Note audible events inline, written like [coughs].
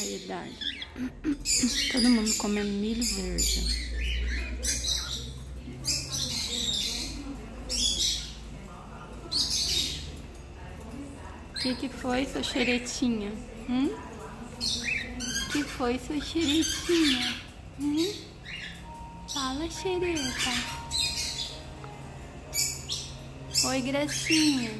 variedade. [coughs] Todo mundo comendo milho verde. O que, que foi, sua xeretinha? Hum? que foi, sua xeretinha? Hum? Fala, xereta. Oi, gracinha.